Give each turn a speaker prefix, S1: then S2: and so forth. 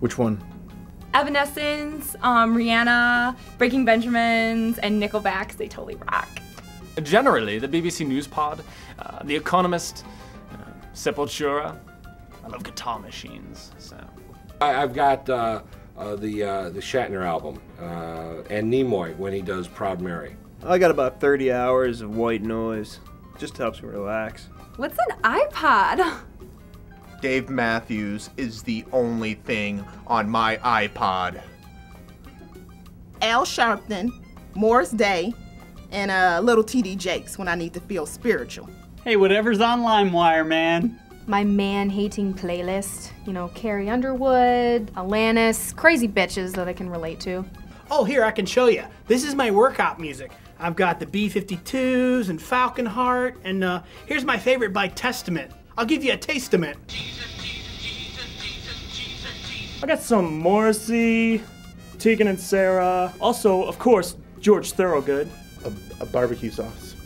S1: Which one?
S2: Evanescence, um, Rihanna, Breaking Benjamins, and Nickelback. They totally rock.
S3: Generally, the BBC News Pod, uh, The Economist, uh, Sepultura. I love guitar machines, so.
S4: I, I've got uh, uh, the uh, the Shatner album uh, and Nimoy when he does Proud Mary.
S5: I got about 30 hours of white noise. Just helps me relax.
S2: What's an iPod?
S6: Dave Matthews is the only thing on my iPod.
S7: Al Sharpton, Morris Day, and uh, Little TD Jakes when I need to feel spiritual.
S8: Hey, whatever's on LimeWire, man.
S9: My man hating playlist. You know, Carrie Underwood, Alanis, crazy bitches that I can relate to.
S10: Oh, here, I can show you. This is my workout music. I've got the B 52s and Falcon Heart, and uh, here's my favorite by Testament. I'll give you a tastament.
S5: I got some Morrissey, Tegan and Sara. Also, of course, George Thorogood.
S1: A, a barbecue sauce.